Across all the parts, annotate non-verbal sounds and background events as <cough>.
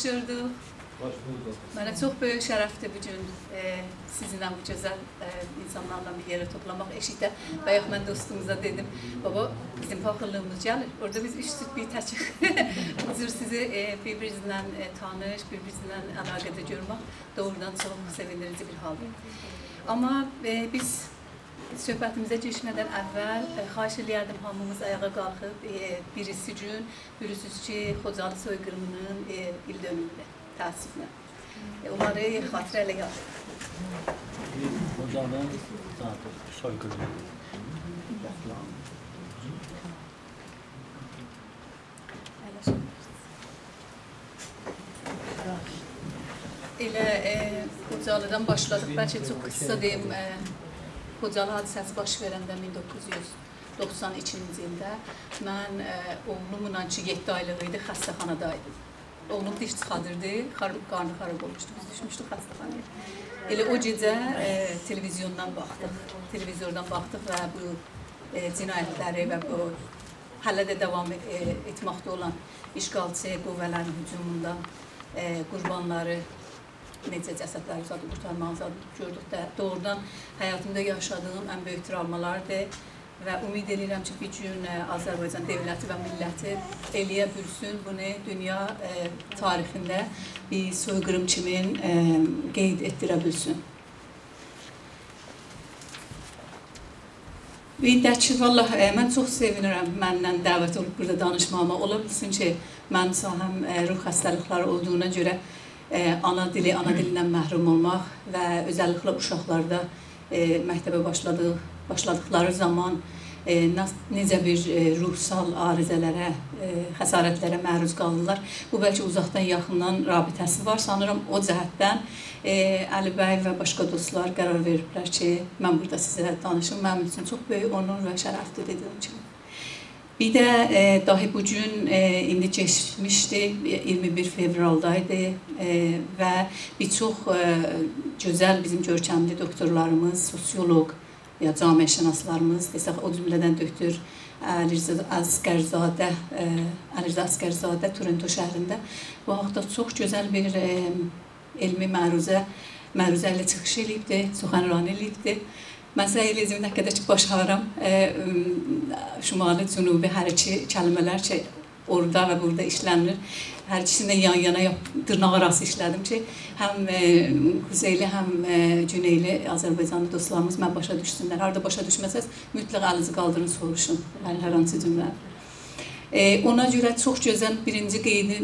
xoş gördük. Hoş bulduk. Mənə çox böyük şərəfdir bu gün e, sizinlə bu gözəl e, insanlarla bir yerə toplamaq eşikdə. Bayaq mən dostumuza dedim, baba bizim paxıllığımız gəlir. Orada biz üç süt bir təçik. <laughs> bu cür sizi e, bir-birinizlə e, tanış, bir-birinizlə əlaqədə görmək doğrudan çox sevindirici bir haldır. Amma e, biz söhbətimizə keçmədən əvvəl e, xahiş eləyərdim hamımız ayağa qalxıb e, birisi gün bilirsiniz ki, Xocalı soyqırımının e, il dönümüdür təəssüflə. E, onları xatirə ilə yaz. Hocanın zaten soykırımı. Elə e, Xocalıdan başladıq. Bəlkə çox qısa deyim. E, Xocalı hadisəsi baş verəndə 1992-ci ildə mən e, oğlumla ki 7 aylıq idi, xəstəxanada idim. Oğlum diş çıxadırdı, qarnı xarab olmuşdu. Biz düşmüşdük xəstəxanaya. Elə o gecə e, televizyondan baxdıq. Televizordan baxdıq və bu e, cinayətləri və bu hələ də davam e, etməkdə olan işğalçı qüvvələrin hücumundan e, qurbanları necə cəsədləri zad qurtarmağı zad gördük də doğrudan həyatımda yaşadığım ən böyük travmalardır və ümid edirəm ki, bir gün ə, Azərbaycan dövləti və milləti eləyə bilsin bunu dünya ə, tarixində bir soyqırım kimi ə, qeyd etdirə bilsin. Bir də ki, vallah ə, mən çox sevinirəm məndən dəvət olub burada danışmağıma. Ola bilsin ki, mən sahəm ə, ruh xəstəlikləri olduğuna görə ana dili, ana dilindən məhrum olmaq və özəlliklə uşaqlarda ə, məktəbə başladığı başladıkları zaman e, necə bir e, ruhsal arızələrə, e, xəsarətlərə məruz qalırlar. Bu bəlkə uzaqdan yaxından rabitəsi var. Sanıram o cəhətdən e, Əli bəy və başqa dostlar qərar veriblər ki, mən burada sizə danışım. Mənim üçün çox böyük onur və şərəfdir dediyim kimi. Bir də e, dahi bu gün e, indi keçmişdi, 21 fevraldaydı e, və bir çox e, gözəl bizim görkəmli doktorlarımız, sosioloq, ya camiəşünaslarımız, desək o cümlədən doktor Əlirzə Əskərzadə, Əlirzə Əskərzadə Toronto şəhərində bu haqda çox gözəl bir e, elmi məruzə məruzə ilə çıxış eləyibdi, suxanran eləyibdi. Mən səy eləyəcəm nə qədər ki başaram, e, şimali, cənubi hər iki kəlmələr ki orada və burada işlənir. Hər ikisini yan-yana dırnaq arası işlədim ki, həm e, Kuzeyli, həm e, Güneyli Azərbaycanlı dostlarımız mən başa düşsünlər. Harda başa düşməsəz, mütləq əlinizi qaldırın, soruşun. Hər hansı cümlə. E, ona görə çox gözəl birinci qeydi,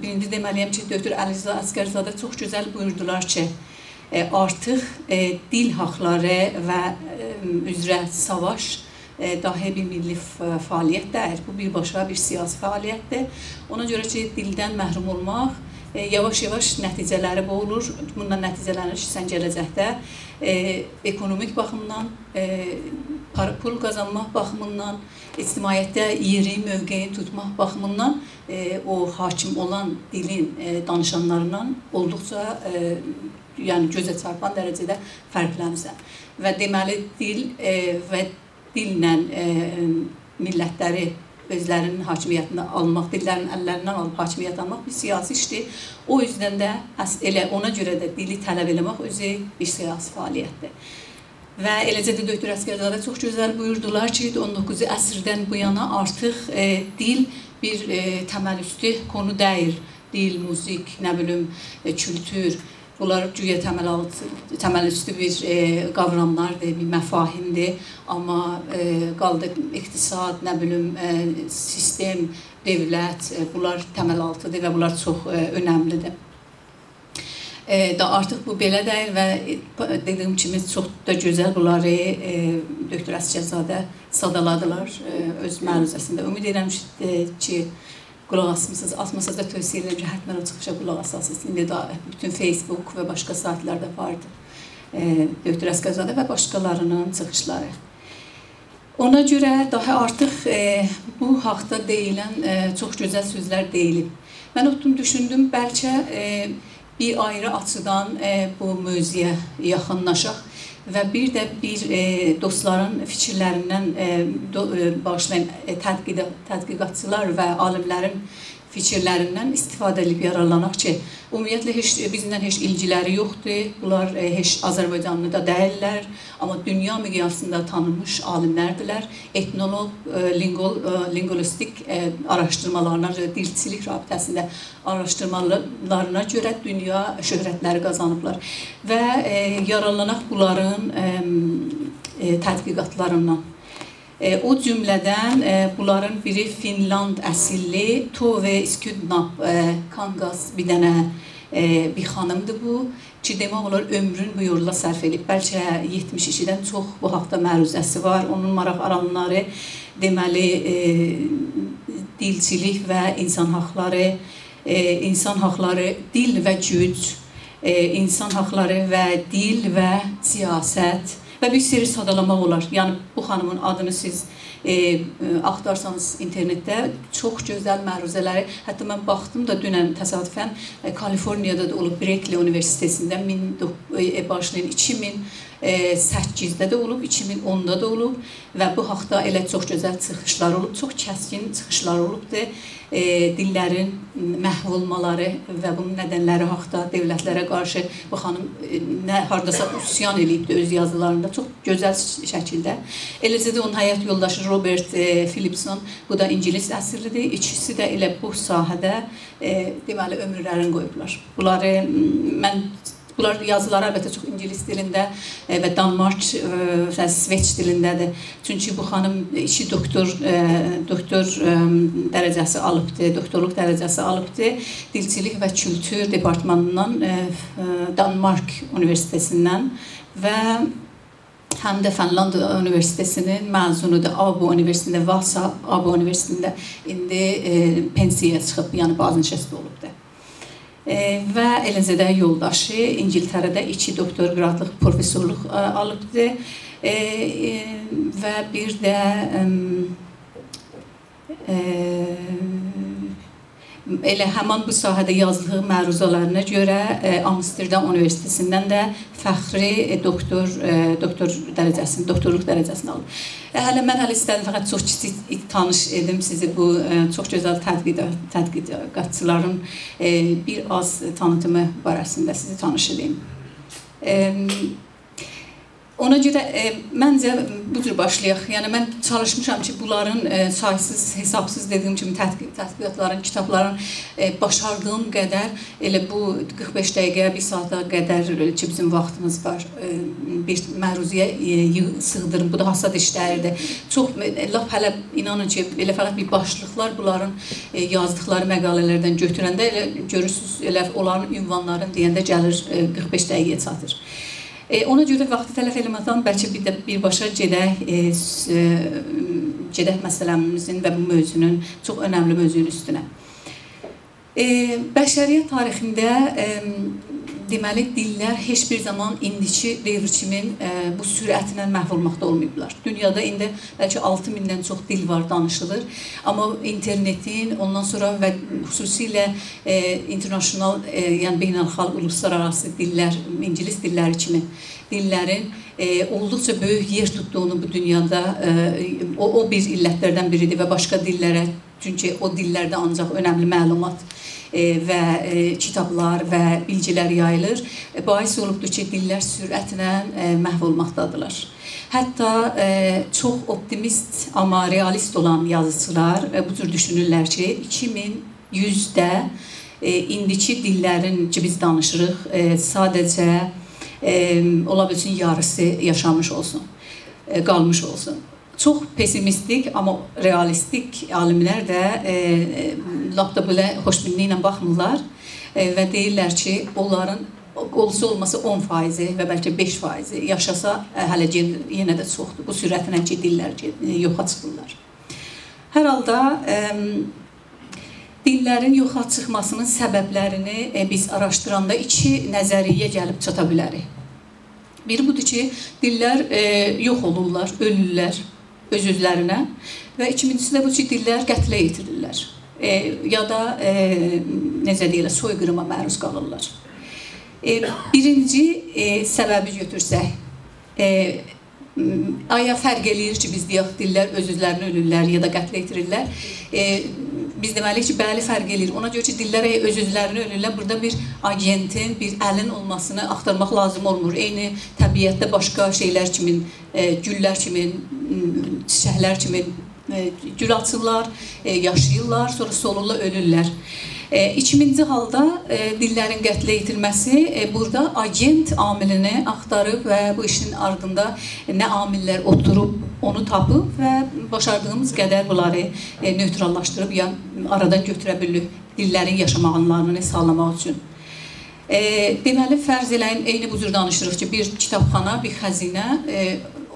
birinci deməliyəm ki, Döktür Əlizə Əskərzadə çox gözəl buyurdular ki, artıq e, dil haqları və e, üzrə savaş E, dahi bir milli fəaliyyət deyil. Bu birbaşa bir siyasi fəaliyyətdir. Ona görə ki, dildən məhrum olmaq e, yavaş-yavaş nəticələri bu olur. Bundan nəticələnirsən gələcəkdə e, ekonomik baxımdan, e, pul qazanmaq baxımından, ictimaiyyətdə yeri, mövqeyi tutmaq baxımından e, o hakim olan dilin e, danışanlarından olduqca e, yəni gözə çarpan dərəcədə fərqlənirsən. Və deməli dil e, və dillə e, millətləri özlərinin hakimiyyətini almaq, dillərin əllərindən alıb hakimiyyət almaq bir siyasi işdir. O yüzdən də elə ona görə də dili tələb eləmək özü bir siyasi fəaliyyətdir. Və eləcə də Döktür Əskərzadə çox gözəl buyurdular ki, 19-cu əsrdən bu yana artıq e, dil bir e, təməlüstü konu deyil. Dil, muzik, nə bilim, e, kültür, Bunlar güya təməl təməl üstü bir e, qavramlardır, bir məfahimdir, amma e, qaldı iqtisad, nə bilim, e, sistem, dövlət, e, bunlar təməl altıdır və bunlar çox e, önəmlidir. E, da artıq bu belə deyil və e, dediyim kimi çox da gözəl bunları e, Döktür Əsgərzadə sadaladılar e, öz məruzəsində. Ümid edirəm ki, qulaq asmısınız. Asmasanız da tövsiyə edirəm ki, həttəmən o çıxışa qulaq asasınız. İndi də bütün Facebook və başqa saytlarda vardı. E, Döktür Əskəzadə və başqalarının çıxışları. Ona görə daha artıq e, bu haqda deyilən e, çox gözəl sözlər deyilib. Mən otdum, düşündüm, bəlkə e, bir ayrı açıdan e, bu mövzuya yaxınlaşaq və bir də bir e, dostların fikirlərindən e, do, e, başlayan e, tədqiqat, tədqiqatçılar və alimlərin fikirlərindən istifadə edib yararlanaq ki, ümumiyyətlə heç bizdən heç ilgiləri yoxdur. Bunlar e, heç Azərbaycanlı da deyillər, amma dünya miqyasında tanınmış alimlərdirlər. Etnoloq, lingol, e, linguistik e, araşdırmalarına görə, dilçilik rabitəsində araşdırmalarına görə dünya şöhrətləri qazanıblar və yararlanaq bunların tədqiqatlarından. E, o cümlədən e, bunların biri Finland əsilli Tove Skudnap e, Kangas bir dənə bir xanımdır bu ki, demək olar ömrün bu yolla sərf edib. Bəlkə 72-dən çox bu haqda məruzəsi var. Onun maraq alanları deməli e, dilçilik və insan haqları, e, insan haqları, dil və güc, e, insan haqları və dil və siyasət və bir sirri sadalamaq olar. Yəni bu xanımın adını siz e, e, axtarsanız internetdə çox gözəl məruzələri, hətta mən baxdım da dünən təsadüfən e, Kaliforniyada da olub Berkeley Universitetində 1000 e, başlayın 2000 8-də də olub, 2010-da da olub və bu haqda elə çox gözəl çıxışlar olub, çox kəskin çıxışlar olubdur. E, dillərin məhv olmaları və bunun nədənləri haqda dövlətlərə qarşı bu xanım e, nə hardasa üsyan eləyibdi öz yazılarında çox gözəl şəkildə. Eləcə də onun həyat yoldaşı Robert e, Philipson, bu da ingilis əsirlidir. İkisi də elə bu sahədə e, deməli ömürlərini qoyublar. Bunları mən Bunlar yazıları əlbəttə çox ingilis dilində e, və Danmark e, və Sveç dilindədir. Çünki bu xanım iki doktor e, doktor dərəcəsi alıbdı, doktorluq dərəcəsi alıbdı. Dilçilik və kültür departmanından Danmark Universitetindən və həm də Finlandiya Universitetinin məzunudur. Abo Universitetində, Vasa Abo Universitetində indi pensiyaya çıxıb, yəni bazınşəst olubdur. Və eləcə də yoldaşı İngiltərədə 2 doktor qradlıq professorluq e, alıbdı. E, və bir də e, elə həmin bu sahədə yazdığı məruzələrine görə e, Amsterdam Universitetindən də fəxri e, doktor e, doktor dərəcəsini, doktorluq dərəcəsini alıb. Hələ mən hələ istədim fəqət çox kiçik tanış edim sizi bu çox gözəl tədqiqat tədqiqatçıların bir az tanıtımı barəsində sizi tanış edim. E, Ona görə e, məncə bu cür başlayaq. Yəni mən çalışmışam ki, bunların e, saysız, hesabsız dediyim kimi tədqiq, tədqiqatların, kitabların e, başardığım qədər elə bu 45 dəqiqə, 1 saata qədər ki, bizim vaxtımız var. E, bir məruzəyə e, sığdırım. Bu da hasad işləridir. Çox e, lap hələ inanın ki, elə fəqət bir başlıqlar bunların e, yazdıqları məqalələrdən götürəndə elə görürsüz, elə onların ünvanlarını deyəndə gəlir e, 45 dəqiqəyə çatır. E, ona görə vaxtı tələf eləmədən bəlkə bir də birbaşa gedək e, e, gedək məsələmizin və bu mövzunun çox önəmli mövzunun üstünə. E, bəşəriyyət tarixində e, deməli dillər heç bir zaman indiki devr kimi e, bu sürətlə məhv olmaqda olmayıblar. Dünyada indi bəlkə 6000-dən çox dil var danışılır, amma internetin ondan sonra və xüsusilə e, international, e, yəni beynəlxalq uluslararası dillər, ingilis dilləri kimi dillərin e, olduqca böyük yer tutduğunu bu dünyada e, o, o bir illətlərdən biridir və başqa dillərə çünki o dillərdə ancaq önəmli məlumat və e, kitablar və bilgilər yayılır. E, Bais olubdur ki, dillər sürətlə məhv olmaqdadılar. Hətta çox optimist, amma realist olan yazıçılar bu cür düşünürlər ki, 2100-də indiki dillərin ki biz danışırıq, sadəcə ola bilsin yarısı yaşamış olsun, qalmış olsun çox pessimistik, amma realistik alimlər də e, e, lap da belə xoşbəxtliklə baxmırlar e, və deyirlər ki, onların olsa olmasa 10 faizi və bəlkə 5 faizi yaşasa e, hələ yenə də çoxdur. Bu sürətlə ki, dillər e, yoxa çıxırlar. Hər halda e, dillərin yoxa çıxmasının səbəblərini e, biz araşdıranda iki nəzəriyyə gəlib çata bilərik. Biri budur ki, dillər e, yox olurlar, ölürlər öz-özlərinə və ikincisi də bu ki, dillər qətlə yetirirlər. E, ya da e, necə deyirlər, soyqırıma məruz qalırlar. E, birinci e, səbəbi götürsək, e, aya fərq eləyir ki, biz deyək dillər öz-özlərini ölürlər ya da qətlə yetirirlər. E, biz deməliyik ki, bəli fərq eləyir. Ona görə ki, dillər öz-özlərini ölürlər. Burada bir agentin, bir əlin olmasını axtarmaq lazım olmur. Eyni təbiətdə başqa şeylər kimi, e, güllər kimi, çiçəklər kimi gül açırlar, yaşayırlar, sonra solurlar, ölürlər. 2000-ci halda dillərin qətlə yetirilməsi e, burada agent amilini axtarıb və bu işin ardında nə amillər oturub onu tapıb və başardığımız qədər bunları nötrallaşdırıb ya aradan götürə bilirik dillərin yaşamağanlarını sağlamaq üçün. E, deməli fərz eləyin eyni bu cür danışırıq ki, bir kitabxana, bir xəzinə e,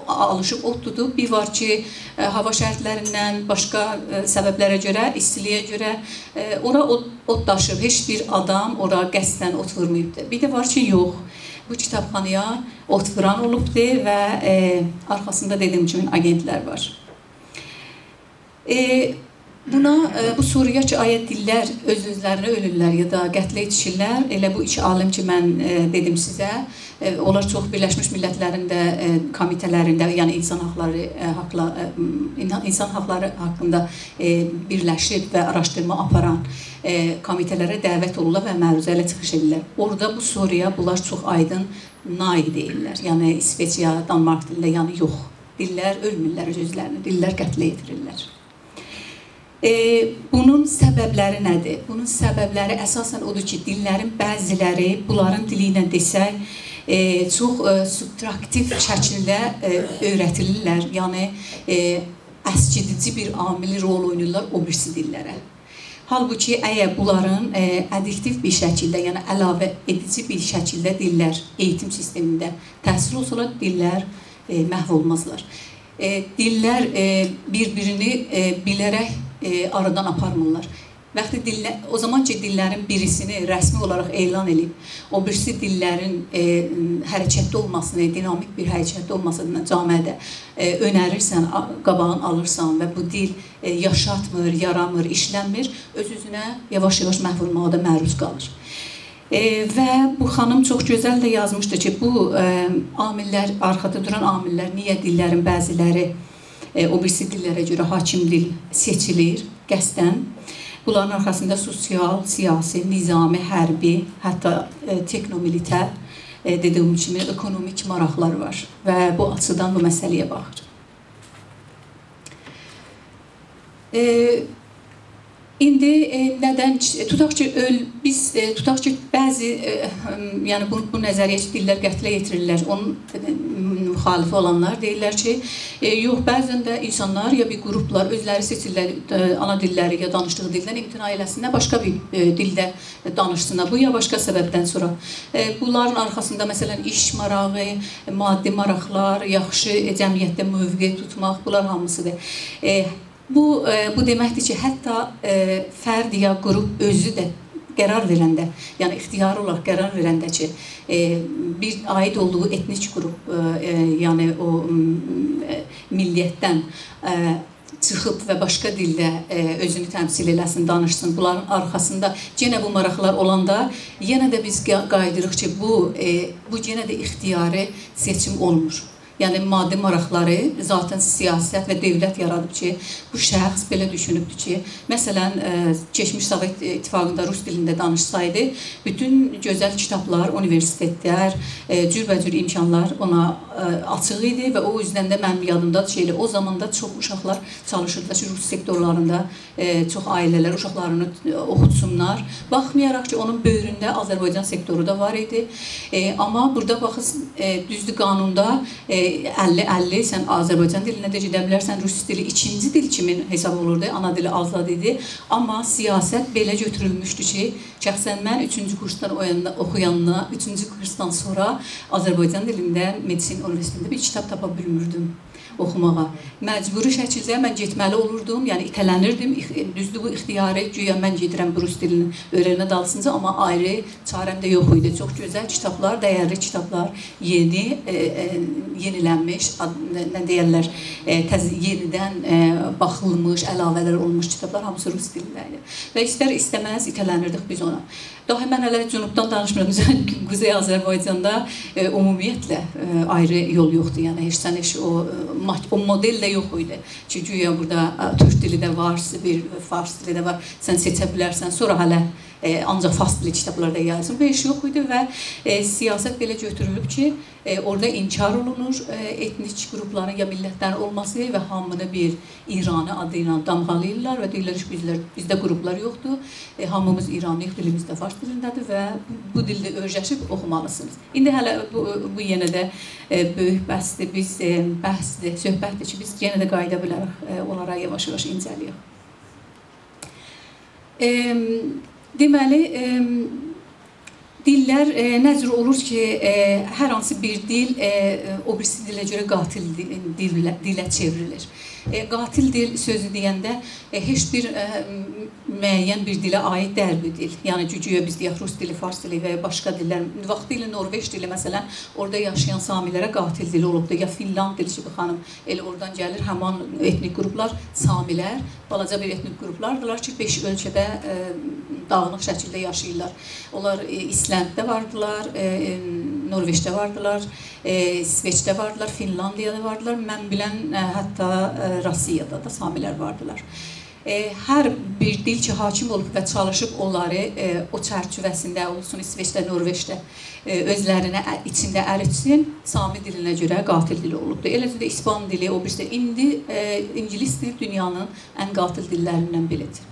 alışıb ot tutub. Bir var ki, e, hava şərtlərindən, başqa e, səbəblərə görə, istiliyə görə e, ora ot, ot daşıb. Heç bir adam ora qəsdən ot vurmayıbdır. Bir də var ki, yox. Bu kitabxanaya ot vuran olubdur və e, arxasında dediyim kimi agentlər var. E, Buna bu soruya ki, ayə dillər öz-özlərinə ölürlər ya da qətlə yetişirlər, elə bu iki alim ki, mən dedim sizə, onlar çox Birləşmiş Millətlərin də komitələrində, yəni insan haqları haqla insan haqları haqqında birləşib və araşdırma aparan komitələrə dəvət olurlar və məruzə ilə çıxış edirlər. Orada bu soruya bunlar çox aydın nay deyirlər. Yəni İsveçya, Danmark dilində, yəni yox. Dillər ölmürlər öz-özlərini, dillər qətlə yetirirlər. E, bunun səbəbləri nədir? Bunun səbəbləri əsasən odur ki, dillərin bəziləri, bunların dili ilə desək, e, çox e, subtraktiv şəkildə e, öyrədilirlər. Yəni e, əskidici bir amili rol oynayırlar o birisi dillərə. Halbuki əgər bunların e, addiktiv bir şəkildə, yəni əlavə edici bir şəkildə dillər eğitim sistemində təhsil olsalar, dillər e, məhv olmazlar. E, dillər e, bir-birini e, bilərək e, aradan aparmırlar. Vaxtı dillə, o zaman ki dillərin birisini rəsmi olaraq elan edib, o birisi dillərin e, hərəkətdə olmasını, dinamik bir hərəkətdə olmasını camiədə e, önərirsən, qabağını alırsan və bu dil e, yaşatmır, yaramır, işlənmir, öz-özünə yavaş-yavaş məhv olmağa da məruz qalır. E, və bu xanım çox gözəl də yazmışdı ki, bu e, amillər, arxada duran amillər, niyə dillərin bəziləri e, o birisi dillərə görə hakim dil seçilir qəsdən. Bunların arxasında sosial, siyasi, nizami, hərbi, hətta e, teknomilitər e, dediyim kimi ekonomik maraqlar var və bu açıdan bu məsələyə baxır. E, İndi e, nədən tutaq ki, öl biz e, tutaq ki, bəzi e, yəni bu, bu nəzəriyyə dillər qətlə yetirirlər. Onun e, müxalifi olanlar deyirlər ki, e, yox, bəzən də insanlar ya bir qruplar özləri seçirlər e, ana dilləri ya danışdığı dildən imtina eləsinlər, başqa bir e, dildə danışsınlar. Bu ya başqa səbəbdən sonra. E, bunların arxasında məsələn iş marağı, maddi maraqlar, yaxşı e, cəmiyyətdə mövqe tutmaq, bunlar hamısıdır. E, Bu e, bu deməkdir ki, hətta e, fərd ya qrup özü də qərar verəndə, yəni ixtiyari olaraq qərar verəndə ki, e, bir aid olduğu etnik qrup, e, yəni o e, milliyyətdən e, çıxıb və başqa dildə e, özünü təmsil eləsin, danışsın. Bunların arxasında yenə bu maraqlar olanda yenə də biz qayıdırıq ki, bu e, bu yenə də ixtiyari seçim olmur. Yəni maddi maraqları zaten siyasət və dövlət yaradıb ki, bu şəxs belə düşünübdür ki, məsələn, e, keçmiş Sovet İttifaqında rus dilində danışsaydı, bütün gözəl kitablar, universitetlər, e, cürbəcür imkanlar ona e, açıq idi və o üzdən də mənim yadımdadır ki, o zamanda çox uşaqlar çalışırdılar ki, rus sektorlarında çox ailələr uşaqlarını oxutsunlar. Baxmayaraq ki, onun böyründə Azərbaycan sektoru da var idi. Amma burada baxın, düzdür qanunda 50-50 sən Azərbaycan dilinə də gedə bilərsən, rus dili ikinci dil kimi hesab olurdu, ana dili azad idi. Amma siyasət belə götürülmüşdü ki, şəxsən mən 3-cü kursdan oyanda oxuyanda, 3-cü kursdan sonra Azərbaycan dilində Medisin Universitetində bir kitab tapa bilmirdim oxumağa. Məcburi şəkildə mən getməli olurdum, yəni itələnirdim. Düzdür bu ixtiyari güya mən gedirəm rus dilini öyrənmə dalsınca, amma ayrı çarəm də yox idi. Çox gözəl kitablar, dəyərli kitablar, yeni e, e, yenilənmiş, nə deyirlər, e, təz yenidən e, baxılmış, əlavələr olmuş kitablar hamısı rus dilində idi. Və istər istəməz itələnirdik biz ona. Daha mən hələ cənubdan danışmıram. <laughs> Quzey Azərbaycanda e, ümumiyyətlə e, ayrı yol yoxdur. Yəni heç sən heç o e, o model də yox idi. Ki güya burada e, türk dili də var, bir fars dili də var. Sən seçə bilərsən. Sonra hələ e, ancaq fars dili kitablarda yazılır. Bu iş yox idi və e, siyasət belə götürülüb ki, e, orada inkar olunur e, etnik qrupların ya millətlərin olması və hamını bir İranı adı ilə damğalayırlar və deyirlər ki, bizlər bizdə qruplar yoxdur. E, hamımız İranlıyıq, dilimiz də fars dilindədir və bu dildə öyrəşib oxumalısınız. İndi hələ bu, bu yenə də e, böyük bəhsdir. Biz e, bəhsdir, söhbətdir ki, biz yenə də qayıda bilərik e, onlara yavaş-yavaş incəliyək. E, deməli, dillər e, nə cür olur ki, e, hər hansı bir dil e, o birisi dilə görə qatil dilə, dilə çevrilir. E, qatil dil sözü deyəndə e, heç bir e, müəyyən bir dilə aid deyil bu dil. Yəni gücüyə biz deyək rus dili, fars dili və ya başqa dillər. Vaxtilə Norveç dili məsələn, orada yaşayan samilərə qatil dili olubdu. Ya Finland dili ki, bu xanım elə oradan gəlir. Həmin etnik qruplar samilər, balaca bir etnik qruplardılar ki, 5 ölkədə e, dağınıq şəkildə yaşayırlar. Onlar e, İslanddə vardılar, e, e, Norveçdə vardılar, e, İsveçdə vardılar, Finlandiyada vardılar. Mən bilən e, hətta e, Rusiyada da samilər vardılar e, hər bir dil ki, hakim olub və çalışıb onları e, o çərçivəsində olsun İsveçdə, Norveçdə e, özlərinə içində əritsin, Sami dilinə görə qatil dili olubdur. Eləcə də İspan dili, o birisi indi ingilis dili dünyanın ən qatil dillərindən biridir.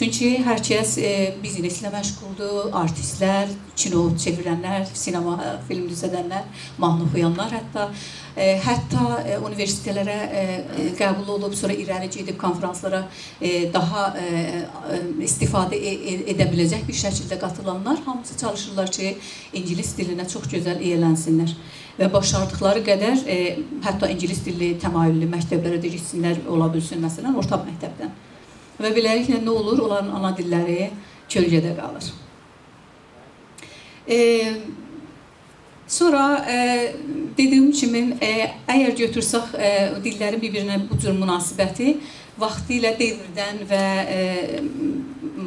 Çünki hər kəs e, bizneslə məşğuldur, artistlər, kino çevirənlər, sinema, e, film düzədənlər, mahnı oxuyanlar hətta e, hətta e, universitetlərə e, e, qəbul olub, sonra irəli gedib konfranslara e, daha e, e istifadə e, edə biləcək bir şəkildə qatılanlar hamısı çalışırlar ki, ingilis dilinə çox gözəl yiyələnsinlər və başardıqları qədər e, hətta ingilis dilli təmayüllü məktəblərə də gitsinlər ola bilsin məsələn orta məktəbdən. Və beləliklə nə olur? Onların ana dilləri kölgədə qalır. E, sonra e, dediyim kimi, e, əgər götürsək e, dillərin bir-birinə bu cür münasibəti vaxtilə devirdən və e,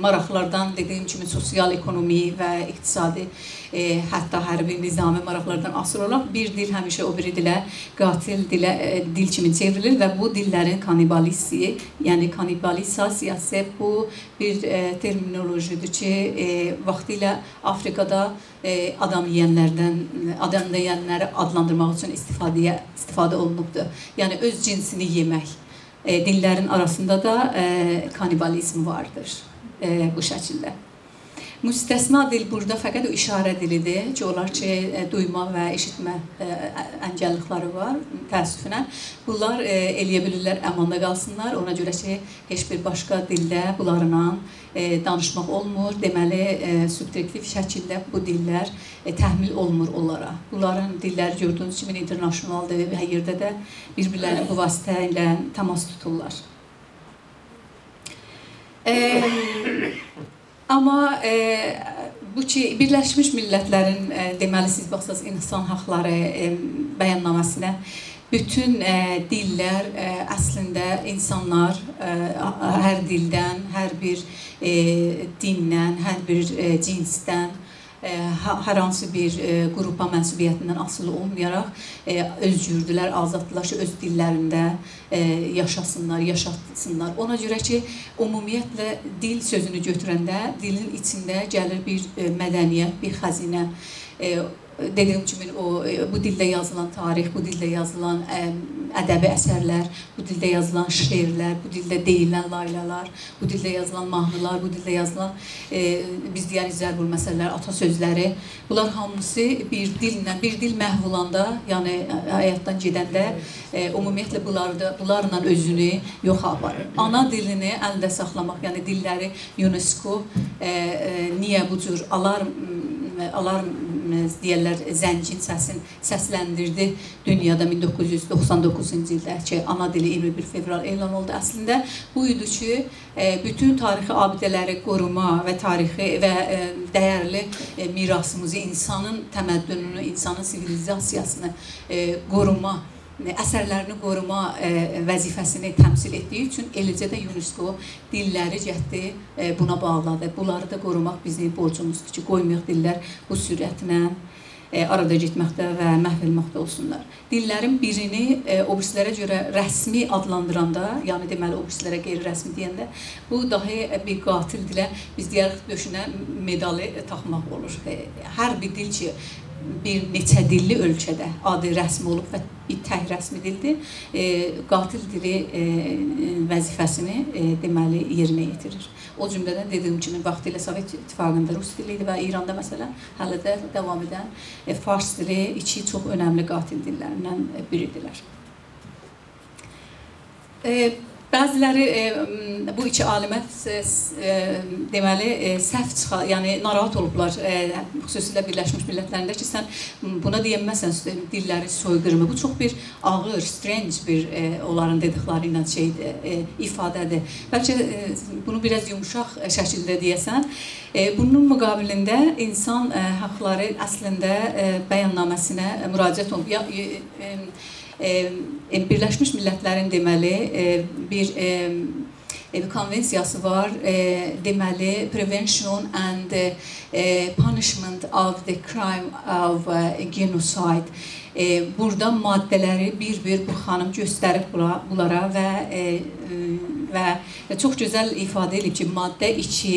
maraqlardan dediyim kimi sosial, ekonomi və iqtisadi e, hətta hərbi nizami maraqlardan asılı olaraq bir dil həmişə o biri dilə qatil dilə e, dil kimi çevrilir və bu dillərin kanibalisiyası, yəni kanibalisasiyası bu bir e, terminolojidir ki, e, vaxtilə Afrikada e, adam yeyənlərdən adam yeyənləri adlandırmaq üçün istifadəyə istifadə olunubdur. Yəni öz cinsini yemək. E, dillərin arasında da e, kanibalizm vardır e, bu şəkildə. Müstəsna dil burada fəqət o işarə dilidir ki, onlar ki, e, duyma və eşitmə e, əngəllikləri var, təəssüfünə. Bunlar e, eləyə bilirlər, əmanda qalsınlar. Ona görə ki, heç bir başqa dildə bunlarla danışmaq olmur. Deməli, subtrektiv şəkildə bu dillər təhmil olmur onlara. Bunların dilləri gördüyünüz kimi internasionaldır və hər yerdə də bir-birlərini bu vasitə ilə təmas tuturlar. E, amma e, bu ki Birləşmiş Millətlərin e, deməli siz baxsaz insan haqları e, bəyannaməsinə bütün e, dillər e, əslində insanlar e, hər dildən, hər bir e, dindən, hər bir e, cinsdən hər hansı bir qrupa mənsubiyyətindən asılı olmayaraq özgürdülər, azaddılar ki, öz dillərində yaşasınlar, yaşatsınlar. Ona görə ki, ümumiyyətlə dil sözünü götürəndə dilin içində gəlir bir mədəniyyət, bir xəzinə dediyim kimi o bu dildə yazılan tarix, bu dildə yazılan ə, ədəbi əsərlər, bu dildə yazılan şeirlər, bu dildə deyilən laylalar, bu dildə yazılan mahnılar, bu dildə yazılan e, biz deyən zərbul məsələlər, atasözləri, bunlar hamısı bir dillə, bir dil məhv olanda, yəni həyatdan gedəndə e, ümumiyyətlə bunlarda bunlarla özünü yox aparır. Ana dilini əldə saxlamaq, yəni dilləri UNESCO e, e, niyə bu cür alarm alarm deyirlər zəncin səsin səsləndirdi dünyada 1999-cu ildə ki, ana dili 21 fevral elan oldu. Əslində bu idi ki, e, bütün tarixi abidələri qoruma və tarixi və e, dəyərli e, mirasımızı, insanın təməddününü, insanın sivilizasiyasını qoruma əsərlərini qoruma vəzifəsini təmsil etdiyi üçün eləcə də UNESCO dilləri cəhdi buna bağladı. Bunları da qorumaq bizim borcumuzdur ki, qoymayaq dillər bu sürətlə e, arada getməkdə və məhv edilməkdə olsunlar. Dillərin birini e, o birisilərə görə rəsmi adlandıranda, yəni deməli o birisilərə qeyri-rəsmi deyəndə, bu dahi bir qatil dilə biz deyərik döşünə medalı taxmaq olur. E, hər bir dil ki bir neçə dilli ölkədə adi rəsmi olub və bir tək rəsmi dildir. E, qatil dili e, vəzifəsini e, deməli yerinə yetirir. O cümlədən dediyim kimi vaxtilə Sovet İttifaqında rus dili idi və İranda məsələn hələ də davam edən e, fars dili iki çox önəmli qatil dillərindən biridirlər. E, Bəziləri e, bu iki alimə e, e, deməli e, səhv çıxa, yəni narahat olublar, e, xüsusilə Birləşmiş Millətlərində ki, sən buna deyənməsən dilləri soyqırımı. Bu çox bir ağır, strange bir e, onların dedikləri ilə şeydir, e, ifadədir. Bəlkə e, bunu biraz yumşaq şəkildə deyəsən. E, bunun müqabilində insan e, haqları əslində e, bəyannaməsinə müraciət olunub. Ya, e, e, Birləşmiş Millətlərin deməli bir bir konvensiyası var. E, deməli Prevention and e, Punishment of the Crime of e, Genocide. E, burada maddələri bir-bir bu xanım göstərib bunlara, bunlara və e, və çox gözəl ifadə edib ki, maddə 2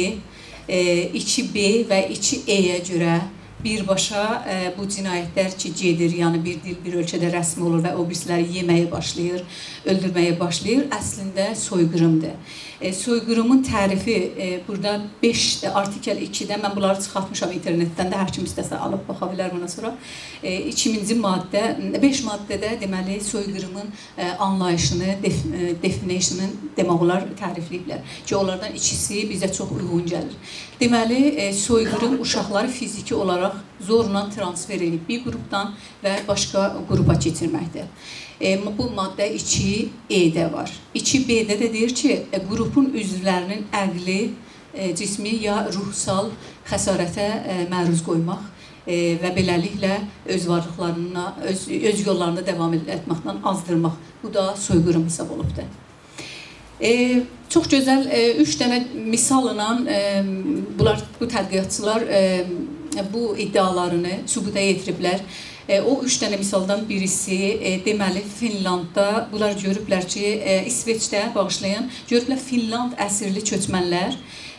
e, 2B və 2E-yə görə birbaşa e, bu cinayətlər ki gedir, yəni bir dil bir ölkədə rəsmi olur və o birisləri yeməyə başlayır, öldürməyə başlayır, əslində soyqırımdır. E, soyqırımın tərifi e, burada 5 artikel 2-də mən bunları çıxartmışam internetdən də hər kim istəsə alıb baxa bilər buna sonra. E, 2000-ci maddə 5 maddədə deməli soyqırımın e, anlayışını, def, e, definition'ın demək olar tərifləyiblər ki, onlardan ikisi bizə çox uyğun gəlir. Deməli, e, soyqırım uşaqları fiziki olaraq zorla transfer edib bir qrupdan və başqa qrupa keçirməkdir. E, bu maddə 2E-də var. 2B-də də deyir ki, e, qrupun üzvlərinin əqli, e, cismi ya ruhsal xəsarətə e, məruz qoymaq e, və beləliklə öz varlıqlarına, öz, öz yollarında davam etməkdən azdırmaq. Bu da soyqırım hesab olubdur. E, çox gözəl e, üç dənə misalla e, bunlar bu tədqiqatçılar e, bu iddialarını sübuta yetiriblər. E, o üç dənə misaldan birisi e, deməli Finlandda bunlar görüblər ki, e, İsveçdə bağışlayan görüblər Finland əsirli köçmənlər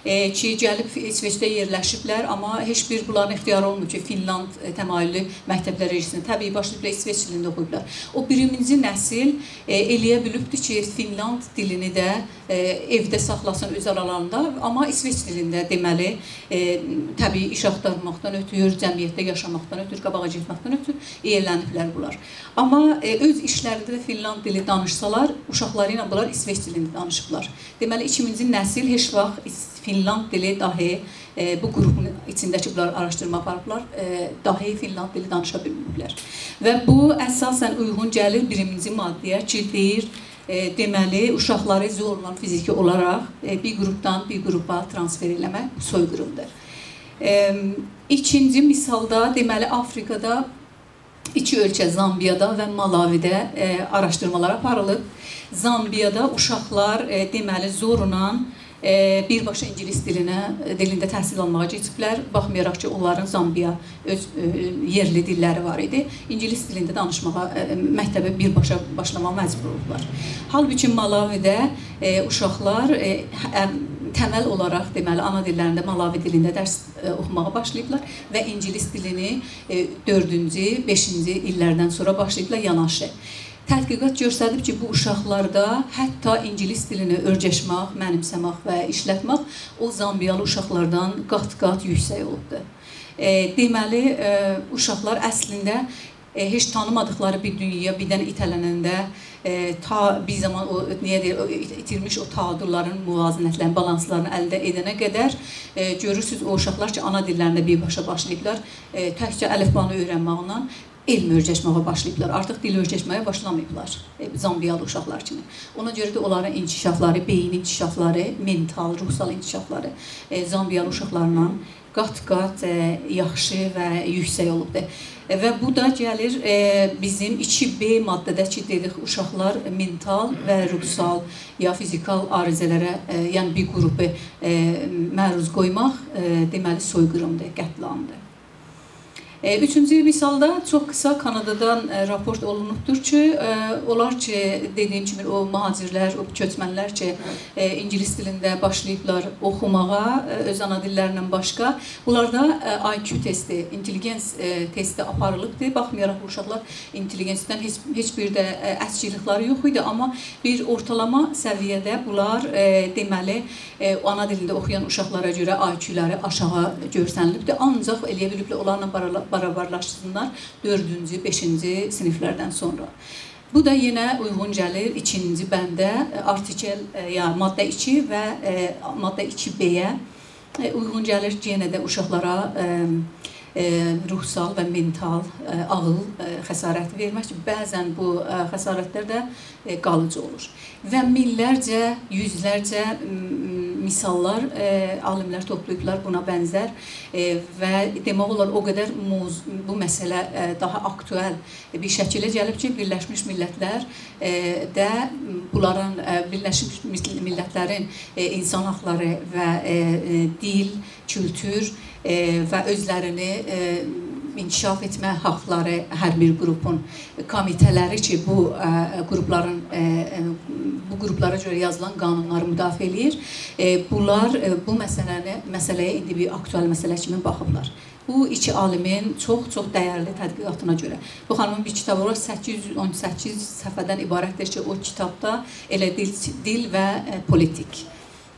e, ki, gəlib İsveçdə yerləşiblər, amma heç bir bunların ixtiyarı olmur ki, Finland e, təmayüllü məktəblər rejisini təbii başlayıblar İsveç dilində oxuyublar. O birinci nəsil e, eləyə bilibdi ki, Finland dilini də e, evdə saxlasın öz aralarında, amma İsveç dilində deməli e, təbii iş axtarmaqdan ötür, cəmiyyətdə yaşamaqdan ötür, qabağa getməkdən ötür yerləniblər bunlar. Amma e, öz işlərində də Finland dili danışsalar, uşaqları ilə bunlar İsveç dilində danışıblar. Deməli 2000-ci nəsil heç vaxt Finland dili dahi e, bu qrupun içindəki bunlar araşdırma aparıblar, e, dahi Finland dili danışa bilmirlər. Və bu əsasən uyğun gəlir birinci maddəyə ki, deyir, e, deməli uşaqları zorla fiziki olaraq e, bir qrupdan bir qrupa transfer eləmək soyqırımdır. E, ikinci misalda deməli Afrikada iki ölkə Zambiyada və Malavidə e, araşdırmalar aparılıb. Zambiyada uşaqlar e, deməli zorla birbaşa ingilis dilinə dilində təhsil almağa keçiblər. Baxmayaraq ki, onların Zambiya öz e, yerli dilləri var idi. İngilis dilində danışmağa e, məktəbə birbaşa başlamağa məcbur oldular. Halbuki Malavidə e, uşaqlar e, təməl olaraq deməli ana dillərində Malavi dilində dərs e, oxumağa başlayıblar və ingilis dilini e, 4-cü, 5-ci illərdən sonra başlayıblar yanaşı. Tədqiqat göstərib ki, bu uşaqlarda hətta ingilis dilini örgəşmək, mənimsəmək və işlətmək o zambiyalı uşaqlardan qat-qat yüksək olubdur. E, deməli, e, uşaqlar əslində e, heç tanımadıkları bir dünyaya birdən itələnəndə e, ta bir zaman o niyə deyir, o, itirmiş o taadurların müvazinətlərini, balanslarını əldə edənə qədər e, görürsüz o uşaqlar ki, ana dillərində birbaşa başlayıblar, e, təkcə əlifbanı öyrənməklə elm öyrəşməyə başlayıblar. Artıq dil öyrəşməyə başlamayıblar. E, Zambiyalı uşaqlar kimi. Ona görə də onların inkişafları, beyin inkişafları, mental, ruhsal inkişafları e, Zambiyalı uşaqlarla qat-qat e, yaxşı və yüksək olubdur. Və bu da gəlir bizim 2B maddədəki dedik uşaqlar mental və ruhsal ya fizikal arızələrə, yəni bir qrupu məruz qoymaq deməli soyqırımdır, qətliamdır. E, üçüncü misalda çox qısa Kanadadan e, raport olunubdur ki, e, onlar ki, dediyim kimi o mühacirlər, o köçmənlər ki, ingilis dilində başlayıblar oxumağa, öz ana dillərindən başqa, bunlarda IQ testi, intelligens testi aparılıbdı. Baxmayaraq uşaqlar intelligensdən heç, heç bir də əskiklikləri yox idi, amma bir ortalama səviyyədə bunlar deməli ana dilində oxuyan uşaqlara görə IQ-ləri aşağı görsənilibdi. Ancaq eləyə biliblər onlarla barabarlaşsınlar 4-cü, 5-ci siniflərdən sonra. Bu da yenə uyğun gəlir 2-ci bəndə e, artikel ya maddə 2 və e, maddə 2B-yə uyğun gəlir ki, yenə də uşaqlara ruhsal və mental ağıl xəsarəti vermək ki, bəzən bu xəsarətlər də qalıcı olur. Və minlərcə, yüzlərcə misallar e, alimlər toplayıblar buna bənzər. E, və demək olar o qədər muz, bu məsələ e, daha aktual bir şəkilə gəlib ki, Birləşmiş Millətlər e, də bunların e, Birləşmiş Millətlərin e, insan hüquqları və e, e, dil, kültür e, və özlərini e, inkişaf etmə haqları hər bir qrupun komitələri ki, bu qrupların bu qruplara görə yazılan qanunları müdafiə eləyir. E, bunlar ə, bu məsələni məsələyə indi bir aktual məsələ kimi baxıblar. Bu iki alimin çox-çox dəyərli tədqiqatına görə. Bu xanımın bir kitabı var, 818 səhifədən ibarətdir ki, o kitabda elə dil, dil və politik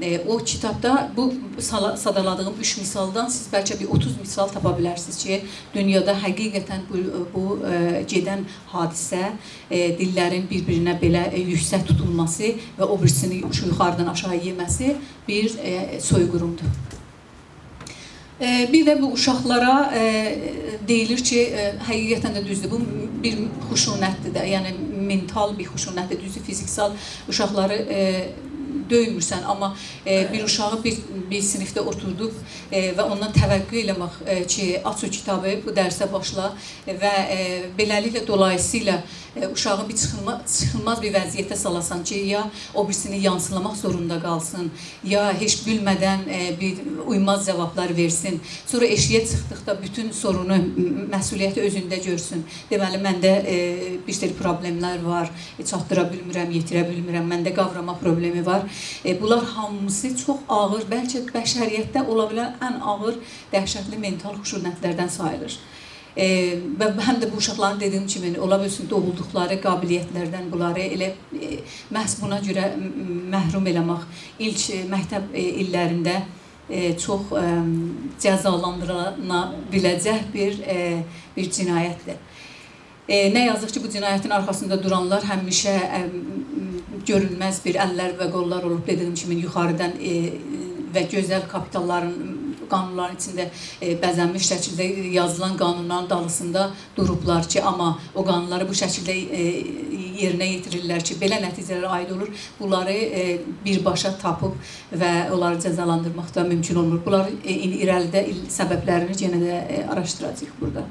E, o kitabda bu sadaladığım 3 misaldan siz bəlkə bir 30 misal tapa bilərsiniz ki, dünyada həqiqətən bu, bu e, gedən hadisə e, dillərin bir-birinə belə e, yüksək tutulması və o birisini yuxarıdan aşağı yeməsi bir e, soyqırımdır. E, bir də bu uşaqlara e, deyilir ki, e, həqiqətən də düzdür. Bu bir xuşunətdir də, yəni mental bir xuşunətdir, düzdür, fiziksal uşaqları e, döymürsən, amma e, bir uşağı bir, bir sinifdə oturduq e, və ondan təvəqqə eləmək e, ki, aç o kitabı, bu dərsə başla və e, beləliklə dolayısıyla e, uşağı bir çıxılma, çıxılmaz bir vəziyyətə salasan ki, ya o birisini yansılamaq zorunda qalsın, ya heç bilmədən e, bir uymaz cavablar versin. Sonra eşiyə çıxdıqda bütün sorunu, məsuliyyəti özündə görsün. Deməli, məndə e, bir sürü problemlər var, e, çatdıra bilmirəm, yetirə bilmirəm, məndə qavrama problemi var. E, bunlar hamısı çox ağır, bəlkə bəşəriyyətdə ola bilən ən ağır, dəhşətli mental xuşunətlərdən sayılır. E, və həm də bu uşaqların dediyim kimi ola bilsin doğulduqları qabiliyyətlərdən bunları elə e, məhz buna görə məhrum eləmək ilk e, məktəb e, illərində e, çox e, cəzalandırıla biləcək bir e, bir cinayətdir. E, nə yazıq ki, bu cinayətin arxasında duranlar həmişə ə, görünməz bir əllər və qollar olub dediyim kimi yuxarıdan e, və gözəl kapitalların qanunların içində e, bəzənmiş şəkildə yazılan qanunların dalısında durublar ki, amma o qanunları bu şəkildə e, yerinə yetirirlər ki, belə nəticələrə aid olur. Bunları e, birbaşa tapıb və onları cəzalandırmaq da mümkün olmur. Bunlar e, irəlidə səbəblərini yenə də e, araşdıracağıq burada.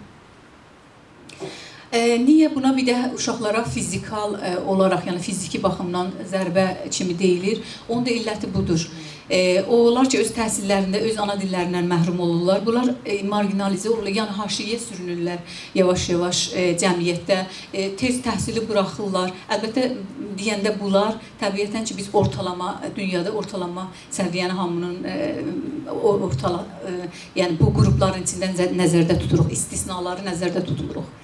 E, niyə buna bir də uşaqlara fizikal e, olaraq, yəni fiziki baxımdan zərbə kimi deyilir? Onun da illəti budur. E, onlar ki, öz təhsillərində, öz ana dillərindən məhrum olurlar. Bunlar e, marginalizə olurlar, yəni haşiyə sürünürlər yavaş-yavaş e, cəmiyyətdə. E, tez təhsili buraxırlar. Əlbəttə, deyəndə bunlar təbiətən ki, biz ortalama, dünyada ortalama səviyyəni hamının e, ortala, e, yəni bu qrupların içində nəzərdə tuturuq, istisnaları nəzərdə tutmuruq.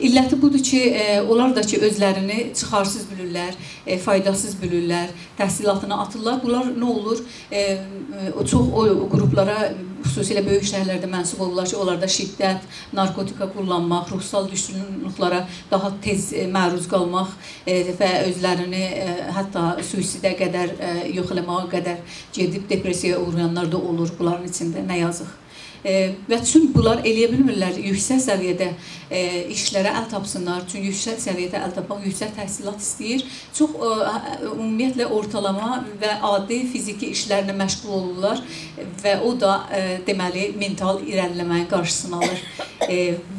İlləti budur ki, e, onlar da ki, özlərini çıxarsız bilirlər, e, faydasız bilirlər, təhsilatına atırlar. Bunlar nə olur? E, e, çox o qruplara xüsusilə böyük şəhərlərdə mənsub olurlar ki, onlarda şiddət, narkotika kullanmaq, ruhsal düşkünlüklərə daha tez e, məruz qalmaq e, və özlərini hətta suisidə qədər, yox eləməyə qədər gedib depressiyaya uğrayanlar da olur bunların içində. Nə yazıq. Və çün bunlar eləyə bilmirlər yüksək səviyyədə e, işlərə əl tapsınlar. Çünki yüksək səviyyədə əl tapmaq yüksək təhsilat istəyir. Çox e, ümumiyyətlə ortalama və adi fiziki işlərlə məşğul olurlar və o da e, deməli mental irəliləməyin qarşısını alır.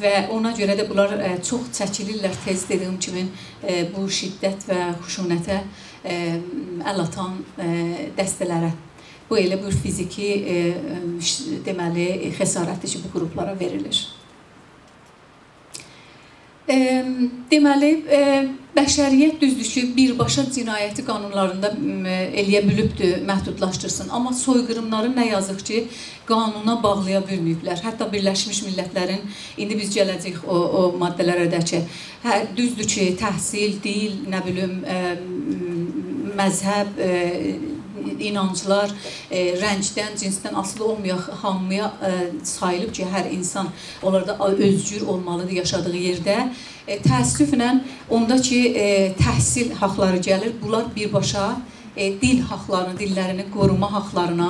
Və ona görə də bunlar çox çəkilirlər tez dediyim kimi bu şiddət və xuşunətə əl atan dəstələrə. Bu elə bir fiziki e, deməli xəsarətdir ki, bu qruplara verilir. E, deməli, e, bəşəriyyət düzdür ki, birbaşa cinayəti qanunlarında e, eləyə bilibdir, məhdudlaşdırsın. Amma soyqırımları nə yazıq ki, qanuna bağlaya bilməyiblər. Hətta Birləşmiş Millətlərin indi biz gələcəyik o, o maddələrə də ki, hə, düzdür ki, təhsil, dil, nə bilim, e, məzhəb, e, inanclar e, rəngdən, cinsdən asılı olmayaq hamıya e, sayılıb ki, hər insan onlarda özgür olmalıdır yaşadığı yerdə. E, təəssüflə onda ki, e, təhsil haqqları gəlir. Bunlar birbaşa e, dil haqqlarını, dillərini qoruma haqqlarına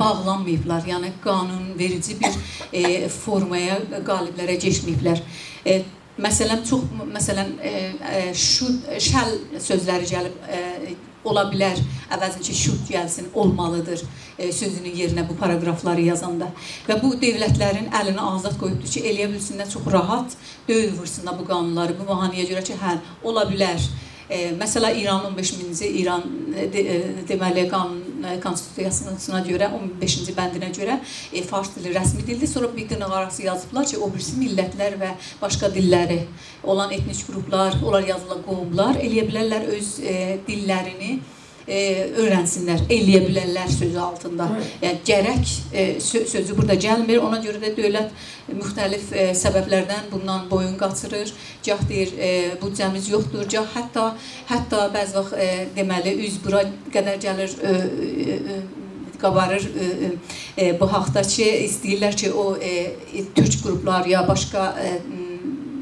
bağlanmayıblar. Yəni qanun verici bir e, formaya qaliblərə keçməyiblər. E, məsələn çox məsələn e, e, şu şəl sözləri gəlib e, ola bilər. Əvəzincə şut gəlsin, olmalıdır e, sözünün yerinə bu paraqrafları yazanda. Və bu dövlətlərin əlinə azad qoyubdur ki, eləyə bilsinlər çox rahat döyül vursunlar bu qanunları. Bu mahanəyə görə ki, hə, ola bilər. E, məsələ İranın 15-ci İran e, de, e, deməli qanun konstitusiyasına görə 15-ci bəndinə görə e, fars dili rəsmi dildir. Sonra bir dırnaq arası yazıblar ki, o birisi millətlər və başqa dilləri olan etnik qruplar, onlar yazılan qovumlar eləyə bilərlər öz e, dillərini e, öyrənsinlər, eləyə bilərlər sözü altında. Yəni gərək e, sözü burada gəlmir. Ona görə də dövlət müxtəlif e, səbəblərdən bundan boyun qaçırır. Gah deyir, e, büdcəmiz yoxdur, gah hətta hətta bəzi vaxt e, deməli üz bura qədər gəlir e, e, e qabarır e, e, bu haqdakı istəyirlər ki, o e, türk qruplar ya başqa e,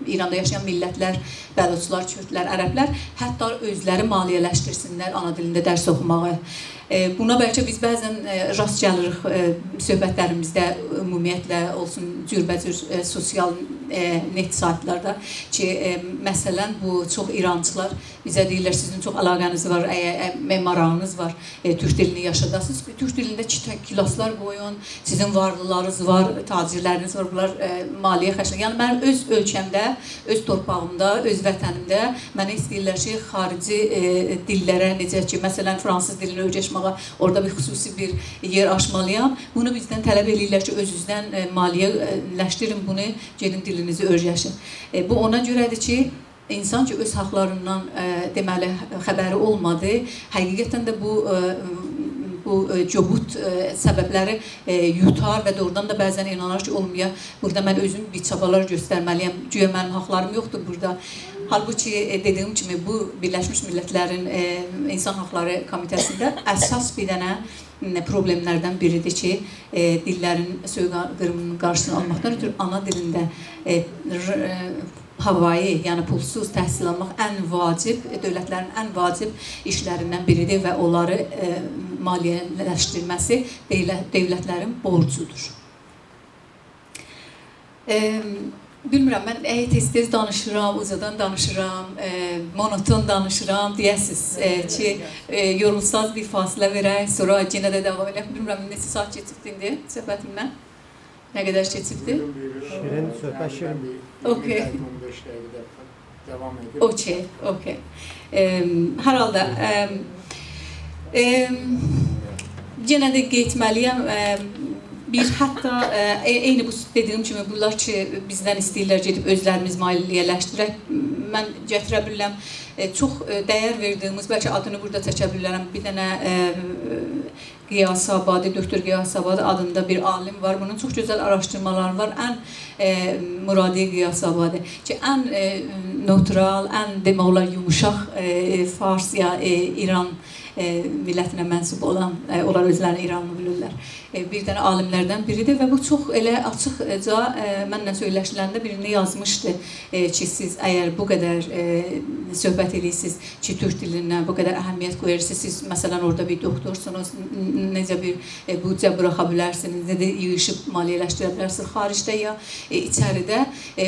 İranda yaşayan millətlər, bəluçlar, kürdlər, ərəblər hətta özləri maliyyələşdirsinlər ana dilində dərs oxumağı. Buna bəlkə biz bəzən rast gəlirik söhbətlərimizdə ümumiyyətlə olsun cürbəcür sosial net saytlarda ki, məsələn bu çox İrançılar bizə deyirlər sizin çox əlaqəniz var, marağınız var, türk dilini yaşadasınız. Türk dilində kilaslar qoyun, sizin varlılarınız var, tacirləriniz var, bunlar maliyyə xərcləri. Yəni mən öz ölkəmdə, öz torpağımda, öz vətənimdə mənə istəyirlər ki, xarici dillərə necə ki, məsələn fransız dilini öyrəşmək çalışmağa, orada bir xüsusi bir yer açmalıyam. Bunu bizdən tələb eləyirlər ki, özünüzdən e, maliyyələşdirin bunu, gedin dilinizi öyrəşin. E, bu ona görədir ki, insan ki öz haqlarından e, deməli xəbəri olmadı. Həqiqətən də bu bu cobut səbəbləri yutar və doğrudan da bəzən inanır ki, olmaya burada mən özüm bir çabalar göstərməliyəm. Güya mənim haqlarım yoxdur burada. Halbuki e, dediyim kimi bu Birləşmiş Millətlərin e, İnsan Haqları Komitəsində əsas bir dənə problemlərdən biridir ki, e, dillərin soyqırımının qarşısını almaqdan ötürü ana dilində e, e, havayı, yəni pulsuz təhsil almaq ən vacib, dövlətlərin ən vacib işlərindən biridir və onları e, maliyyələşdirməsi dövlətlərin borcudur. E, Bilmirəm, mən e, tez-tez danışıram, ucadan danışıram, e, monoton danışıram deyəsiz e, ki, e, yorulsaz bir fasilə verək, sonra yenə də davam edək. Bilmirəm, neçə saat keçibdi indi söhbətimdən? Nə qədər keçibdi? Şirin, söhbət şirin. Okay. 15 dəqiqə davam edir. Okey, okey. Hər halda yenə də getməliyəm. E, bir hətta ə, e, eyni bu dediyim kimi bunlar ki, bizdən istəyirlər gedib özlərimiz maliyyələşdirək. Mən gətirə bilirəm ə, çox ə, dəyər verdiyimiz, bəlkə adını burada çəkə bilərəm. Bir dənə ə, Qiyas Abadi, doktor Qiyas Abadi adında bir alim var. Bunun çox gözəl araşdırmaları var. Ən e, Muradi Qiyas Abadi ki, ən e, neutral, ən demək olar yumuşaq e, Fars ya e, İran e, millətinə mənsub olan, e, onlar özlərini İranlı bilirlər. E, bir dənə alimlərdən biridir və bu çox elə açıqca e, mənlə söyləşiləndə birini yazmışdı ki, siz əgər bu qədər söhbət edirsiniz ki, türk dilinə bu qədər əhəmiyyət qoyursunuz, siz məsələn orada bir doktorsunuz, necə bir büdcə buraxa bilərsiniz, necə yığışıb maliyyələşdirə bilərsiniz xaricdə ya içəridə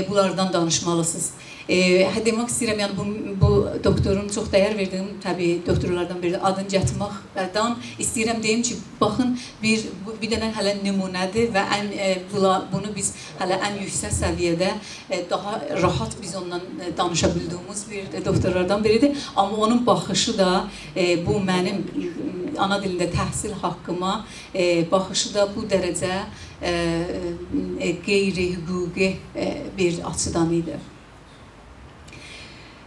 bunlardan danışmalısınız. E, demək istəyirəm, yəni bu, bu doktorun çox dəyər verdiyim təbii doktorlardan biri adını gətirməkdən istəyirəm deyim ki, baxın bir bir dənə hələ nümunədir və ən e, bula, bunu biz hələ ən yüksək səviyyədə e, daha rahat biz ondan e, danışa bildiyimiz bir doktorlardan biridir. Amma onun baxışı da e, bu mənim ana dilində təhsil haqqıma e, baxışı da bu dərəcə e, e, qeyri-hüquqi e, bir açıdan idi.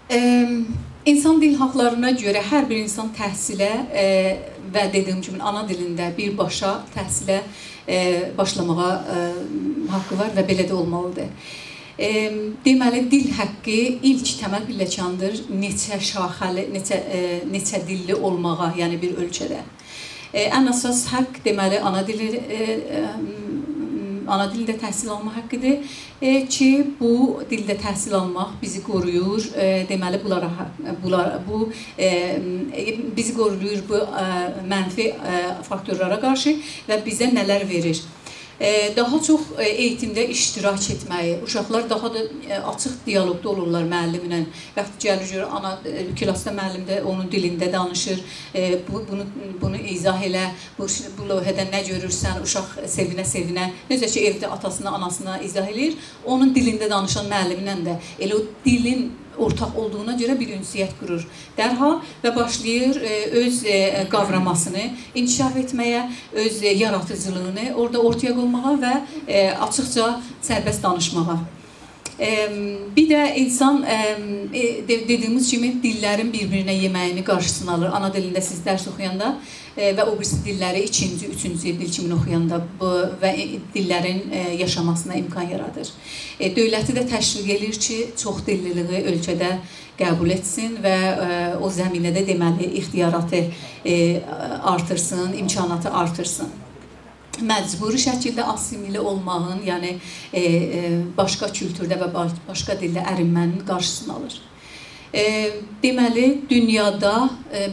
İnsan dil haqlarına görə hər bir insan təhsilə e, və dediyim kimi ana dilində birbaşa təhsilə e, başlamağa e, haqqı var və belə də olmalıdır. Deməli dil haqqı ilk təməl pilləkandır neçə şaxəli, neçə neçə dilli olmağa, yəni bir ölkədə. Ən əsas haqq deməli ana dili ana dildə təhsil alma haqqıdır e, ki, bu dildə təhsil almaq bizi qoruyur. E, deməli bunlara bunlar bu e, bizi qoruyur bu e, mənfi e, faktorlara qarşı və bizə nələr verir? Daha çox e, eğitimdə iştirak etməyi, uşaqlar daha da e, açıq dialoqda olurlar müəllimlə. Vaxt gəlir görə ana e, klassda müəllim də onun dilində danışır. Bu bunu bunu izah elə. Bu bu lövhədə nə görürsən, uşaq sevinə-sevinə, necə ki evdə atasına, anasına izah eləyir, onun dilində danışan müəllimlə də elə o dilin ortaq olduğuna görə bir ünsiyyət qurur dərhal və başlayır e, öz e, qavramasını inkişaf etməyə, öz e, yaradıcılığını orada ortaya qoymağa və açıqca sərbəst danışmağa. Bir də insan dediyimiz kimi dillərin bir-birinə yeməyini qarşısını alır. Ana dilində siz dərs oxuyanda və o birisi dilləri ikinci, üçüncü dil kimi oxuyanda bu və dillərin yaşamasına imkan yaradır. Dövləti də təşviq edir ki, çox dilliliyi ölkədə qəbul etsin və o zəminədə deməli ixtiyaratı artırsın, imkanatı artırsın məcburi şəkildə assimilə olmağın, yəni e, e, başqa kültürdə və başqa dildə ərinmənin qarşısını alır. E, deməli, dünyada, e,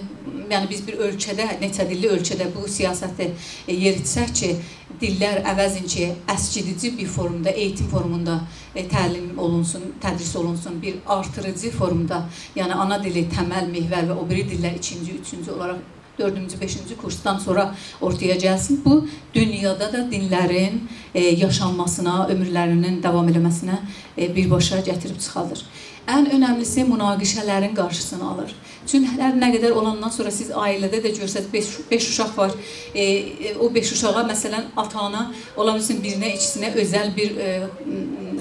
yəni biz bir ölkədə, neçə dilli ölkədə bu siyasəti e, yeritsək ki, dillər əvəzincə əskidici bir formda, eğitim formunda e, təlim olunsun, tədris olunsun, bir artırıcı formda, yəni ana dili təməl, mehvər və o biri dillər ikinci, üçüncü olaraq 4-cü, 5-ci kursdan sonra ortaya gəlsin. Bu dünyada da dinlərin e, yaşanmasına, ömürlərinin davam eləməsinə e, birbaşa gətirib çıxardır. Ən önəmlisi münaqişələrin qarşısını alır. Çünki hər nə qədər olandan sonra siz ailədə də görsəz 5 uşaq var. E, e, o 5 uşağa məsələn ata-ana ola bilsin birinə, ikisinə özəl bir e,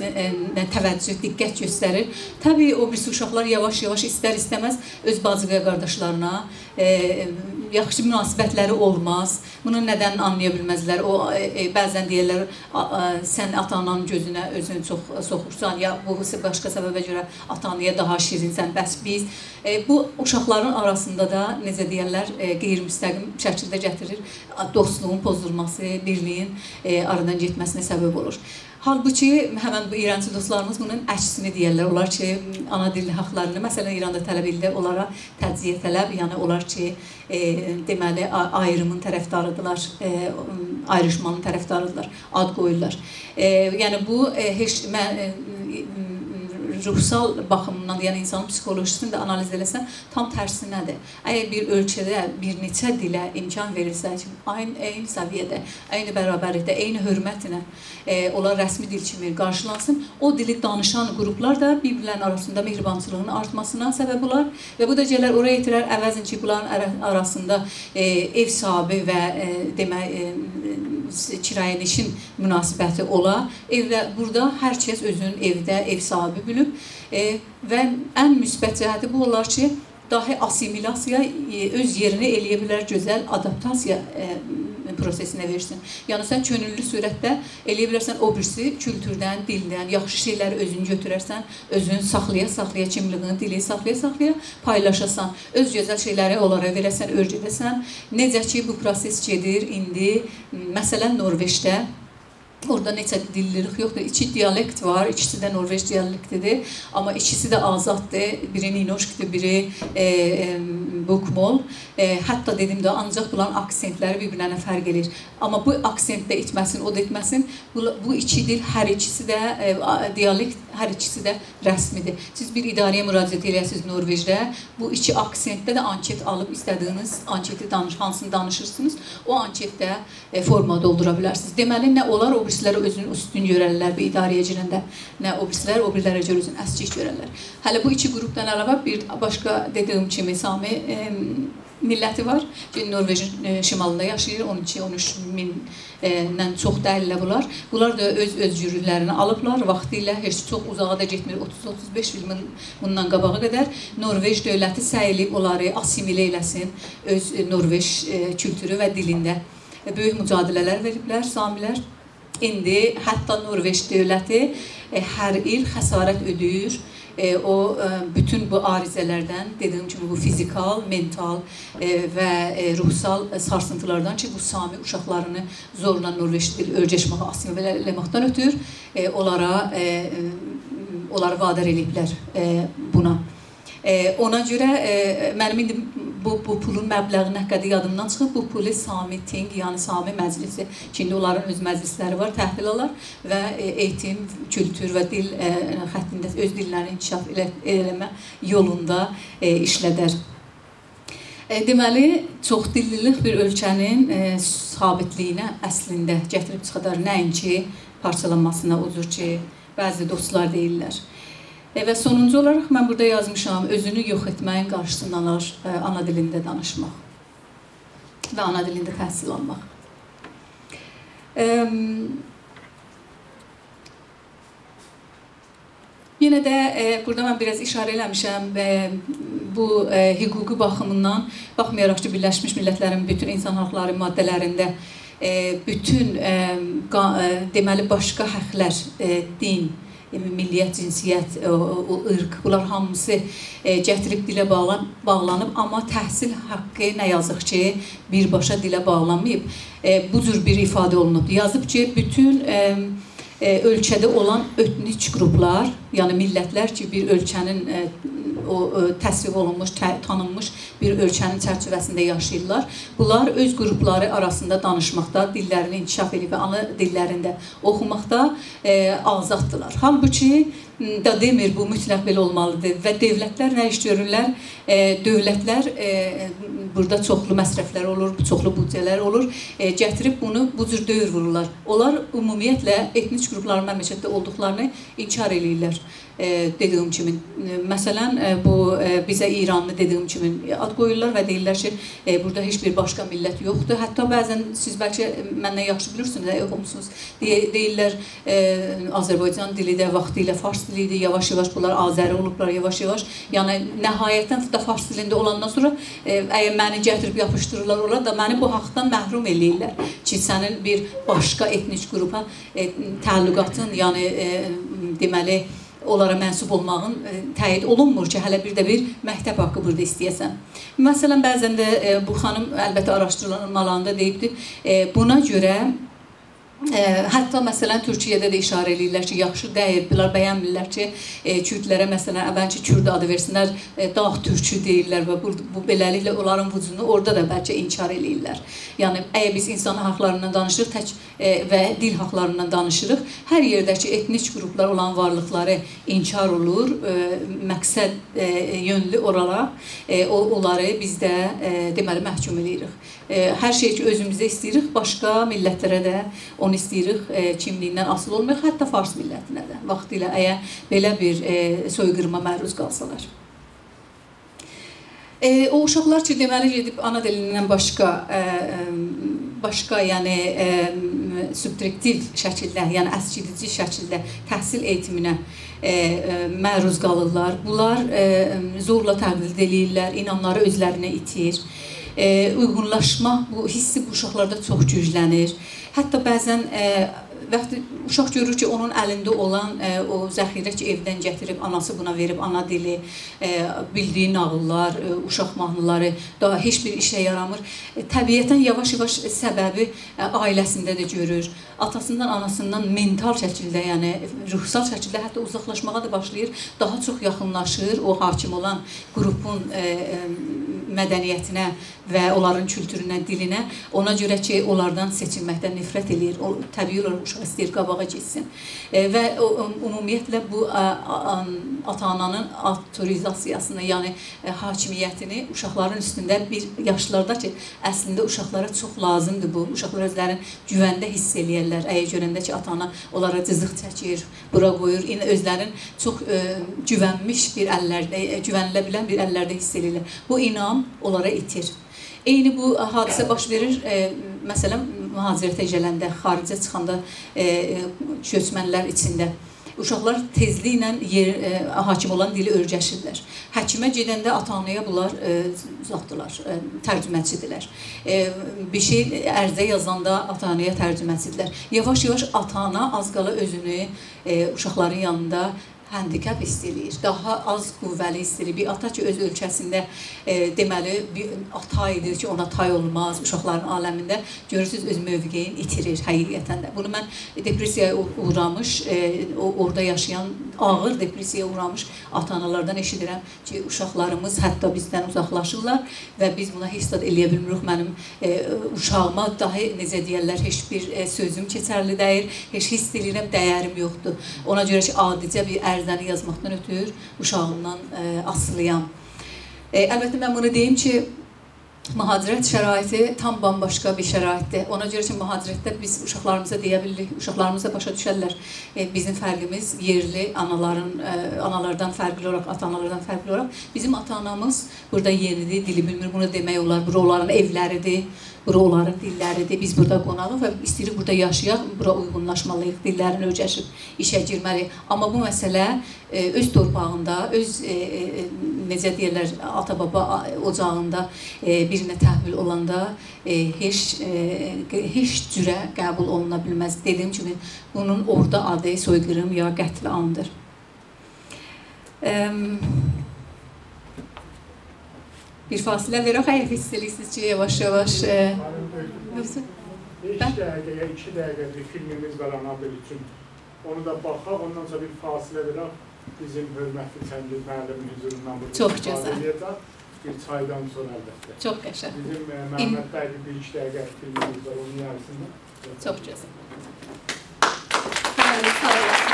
e, təvəccüh, diqqət göstərir. Təbii o birisi uşaqlar yavaş-yavaş istər-istəməz öz bacı qardaşlarına yaxşı münasibətləri olmaz. Bunu nədən anlaya bilməzlər? O e, e, bəzən deyirlər, a, a, sən ata-ananın gözünə özünü çox soxursan, ya bu başqa səbəbə görə ata-anaya daha şirinsən, bəs biz e, bu uşaqların arasında da necə deyirlər, e, qeyri-müstəqim şəkildə gətirir dostluğun pozulması, birliyin e, aradan getməsinə səbəb olur. Halbuki həmən bu İrançı dostlarımız bunun əksini deyirlər. Onlar ki, ana dil haqqlarını, məsələn İranda tələb edirlər, onlara təcziyə tələb, yəni onlar ki, e, deməli ayrımın tərəfdarıdırlar, e, ayrışmanın tərəfdarıdırlar, ad qoyurlar. E, yəni bu e, heç mən e, ruhsal baxımından, yəni insanın psixolojisini də analiz eləsən, tam tərsinədir. Əgər bir ölkədə bir neçə dilə imkan verilsə, eyni, eyni səviyyədə, eyni bərabərlikdə, eyni hörmətlə e, onlar rəsmi dil kimi qarşılansın, o dili danışan qruplar da bir-birlərinin arasında mehribançılığın artmasına səbəb olar və bu da gələr oraya yetirər, əvəzincə bunların arasında e, ev sahibi və e, demək e, kirayənişin münasibəti ola. Evdə burada hər kəs özünün evdə ev sahibi bilib e, və ən müsbət cəhəti bu olar ki, dahi assimilyasiya e, öz yerini eləyə bilər gözəl adaptasiya e, prosesinə versin. Yəni sən könüllü surətdə eləyə bilərsən o birisi kültürdən, dildən, yaxşı şeyləri özün götürərsən, özün saxlaya saxlaya kimliyini, dili saxlaya saxlaya paylaşasan, öz gözəl şeyləri onlara verəsən, öyrədəsən. Necə ki bu proses gedir indi məsələn Norveçdə Orada neçə dillilik yoxdur. İki dialekt var. İkisi də Norveç dialektidir. Amma ikisi də azaddır. Biri Ninoşkdir, biri e, e, Bukmol. E, hətta dedim də ancaq bunların aksentləri bir-birinə fərq edir. Amma bu aksent də etməsin, o da etməsin. Bu, bu iki dil hər ikisi də e, dialekt hər ikisi də rəsmidir. Siz bir idarəyə müraciət edirsiniz Norveçdə. Bu iki aksentdə də anket alıb istədiyiniz anketi danış, hansını danışırsınız, o anketdə e, forma doldura bilərsiniz. Deməli nə olar o birisləri özünün üstün görərlər bir idarəyə girəndə, nə o birisilər o birilərə görə özünü əskik görərlər. Hələ bu iki qrupdan əlavə bir başqa dediyim kimi Sami e, milləti var. Norveçin e, şimalında yaşayır. 12-13 mindən e, çox dəlillə bunlar. Bunlar da öz öz jürilərini alıblar. Vaxtilə heç çox uzağa da getmir. 30-35 il bundan qabağa qədər Norveç dövləti səy edib onları assimilə eləsin öz e, Norveç kültürü və dilində. Böyük mücadilələr veriblər samilər. İndi hətta Norveç dövləti hər il xəsarət ödəyir e, o e, bütün bu arizələrdən, dediyim kimi bu fizikal, mental e, və e, ruhsal sarsıntılardan ki, bu Sami uşaqlarını zorla Norveç dil öyrəşməyə assimilələməkdən ötür, e, onlara e, e, onları vadar eləyiblər e, buna. E, ona görə e, mənim indi bu, bu pulun məbləği nə qədər yadımdan çıxıb, bu pulu Sami Ting, yəni Sami Məclisi, şimdi onların öz məclisləri var, təhvil alar və e, eğitim, kültür və dil e, xəttində öz dillərini inkişaf elə, eləmə yolunda e, işlədər. E, deməli, çox dillilik bir ölkənin e, sabitliyinə əslində gətirib çıxadar nəinki parçalanmasına odur ki, bəzi dostlar deyirlər. E, və sonuncu olaraq mən burada yazmışam, özünü yox etməyin qarşısını alır, e, ana dilində danışmaq və ana dilində təhsil almaq. Yenə də e, burada mən biraz işarə eləmişəm bu hüquqi baxımından baxmayaraq ki, Birləşmiş Millətlərin bütün insan hüquqları maddələrində bütün deməli başqa haqlar, din, milliyyət, cinsiyyət, o ırq, bunlar hamısı e, gətirib dilə bağlan, bağlanıb, amma təhsil haqqı nə yazıq ki, birbaşa dilə bağlanmayıb. E, bu cür bir ifadə olunub. Yazıb ki, bütün e, e, ölkədə olan etnik qruplar, yəni millətlər ki, bir ölkənin e, o e, təsvir olunmuş, tanınmış bir ölkənin çərçivəsində yaşayırlar. Bunlar öz qrupları arasında danışmaqda, dillərini inkişaf edib və ana dillərində oxumaqda e, azaddılar. Halbuki da demir bu mütləq belə olmalıdır və dövlətlər nə iş görürlər? E, dövlətlər e, burada çoxlu məsrəflər olur, çoxlu büdcələr olur. E, gətirib bunu bu cür döyür vururlar. Onlar ümumiyyətlə etnik qrupların məmləkətdə olduqlarını inkar eləyirlər dediyim kimi. E, məsələn, e, bu e, bizə İranlı dediyim kimi ad qoyurlar və deyirlər ki, e, burada heç bir başqa millət yoxdur. Hətta bəzən siz bəlkə məndən yaxşı bilirsiniz, oxumusunuz. Deyirlər e, Azərbaycan dili də vaxtilə fars dili idi. Yavaş-yavaş bunlar Azəri olublar, yavaş-yavaş. Yəni nəhayətən da fars dilində olandan sonra e, əgər məni gətirib yapışdırırlar ora da məni bu haqqdan məhrum eləyirlər ki, sənin bir başqa etnik qrupa e, təəlluqatın, yəni e, deməli onlara mənsub olmağın e, təyid olunmur ki, hələ bir də bir məktəb haqqı burada istəyəsən. Məsələn, bəzən də e, bu xanım əlbəttə araşdırılmalarında deyibdir, e, buna görə Ə, hətta məsələn Türkiyədə də işarə eləyirlər ki, yaxşı deyil, bunlar bəyənmirlər ki, e, kürdlərə məsələn əvvəlki kürd adı versinlər, e, dağ türkü deyirlər və bu, bu beləliklə onların vücudunu orada da bəlkə inkar eləyirlər. Yəni əgər biz insan haqlarından danışırıq tək e, və dil haqlarından danışırıq, hər yerdəki etnik qruplar olan varlıqları inkar olur, e, məqsəd e, yönlü olaraq e, o onları bizdə e, deməli məhkum eləyirik. E, hər şey ki özümüzdə istəyirik, başqa millətlərə də onu istəyirik e, kimliyindən asılı olmayaq, hətta fars millətinə də vaxtilə əgər belə bir e, soyqırıma məruz qalsalar. E, o uşaqlar ki, deməli gedib ana dilindən başqa e, başqa, yəni e, subtrektiv şəkildə, yəni əskidici şəkildə təhsil eğitiminə e, e, məruz qalırlar. Bunlar e, zorla təqlid eləyirlər, inamları özlərinə itir. e, uyğunlaşma bu hissi bu uşaqlarda çox güclənir. Hətta bəzən e, vaxt uşaq görür ki, onun əlində olan e, o zəxirə ki, evdən gətirib anası buna verib ana dili, e, bildiyi nağıllar, e, uşaq mahnıları daha heç bir işə yaramır. E, təbiətən yavaş-yavaş səbəbi e, ailəsində də görür. Atasından, anasından mental şəkildə, yəni ruhsal şəkildə hətta uzaqlaşmağa da başlayır. Daha çox yaxınlaşır o hakim olan qrupun e, e, mədəniyyətinə və onların kültürünə, dilinə. Ona görə ki, onlardan seçilməkdən nifrət eləyir. O təbii olaraq uşaq istəyir qabağa getsin. E, və o, ümumiyyətlə bu ata-ananın avtorizasiyasını, yəni e, hakimiyyətini uşaqların üstündə bir yaşlarda ki, əslində uşaqlara çox lazımdır bu. Uşaqlar özlərini güvəndə hiss eləyirlər. Əgər görəndə ki, ata-ana onlara cızıq çəkir, bura qoyur, yenə özlərin çox e, güvənmiş bir əllərdə, e, güvənilə bilən bir əllərdə hiss eləyirlər. Bu inam onlara itir. Eyni bu hadisə baş verir, e, məsələn, mühacirətə gələndə, xaricə çıxanda e, köçmənlər içində uşaqlar tezliklə yer e, hakim olan dili öyrəşirlər. Həkimə gedəndə ata-anaya bunlar e, uzatdılar, e, tərcüməçidirlər. E, bir şey ərzə yazanda ata-anaya tərcüməçidirlər. Yavaş-yavaş ata-ana az qala özünü e, uşaqların yanında handikap hiss eləyir. Daha az qüvvəli hiss eləyir. Bir ata ki, öz ölkəsində e, deməli bir ata edir ki, ona tay olmaz uşaqların aləmində. Görürsüz öz mövqeyini itirir həqiqətən də. Bunu mən depressiyaya uğramış, e, orada yaşayan ağır depressiyaya uğramış ata-analardan eşidirəm ki, uşaqlarımız hətta bizdən uzaqlaşırlar və biz buna heç də eləyə bilmirik. Mənim e, uşağıma dahi necə deyirlər, heç bir e, sözüm keçərli deyil, heç hiss edirəm dəyərim yoxdur. Ona görə ki, adicə bir ərizəni yazmaqdan ötür uşağımdan e, asılıyam. E, əlbəttə mən bunu deyim ki, mühacirət şəraiti tam bambaşqa bir şəraitdir. Ona görə ki, mühacirətdə biz uşaqlarımıza deyə bilirik, uşaqlarımız da başa düşərlər. E, bizim fərqimiz yerli anaların, e, analardan fərqli olaraq, ata-analardan fərqli olaraq bizim ata-anamız burada yenidir, dili bilmir, bunu demək olar, bura onların evləridir Bura onların dilləridir. Biz burada qonağıq və istəyirik burada yaşayaq, bura uyğunlaşmalıyıq, dillərini öyrəşib işə girməliyik. Amma bu məsələ e, öz torpağında, öz e, e, necə deyirlər, ata-baba ocağında birinə təhvil olanda heç heç cürə qəbul oluna bilməz. Dediyim kimi bunun orada adı soyqırım ya qətl andır. Bir fasilə verək, əgər hiss edirsiniz ki, yavaş-yavaş... Beş dəqiqəyə, iki dəqiqə bir filmimiz var Anadolu üçün. Onu da baxaq, ondan sonra bir fasilə verək. Bizim hörmətli Çəngil müəllimin huzurundan burada Çox gözəl. Bir çaydan sonra əlbəttə. Çox qəşəng. Bizim Məhəmməd bəyli bir iki dəqiqə filmimiz var, onun yarısında. Çox gözəl. Sağ olun.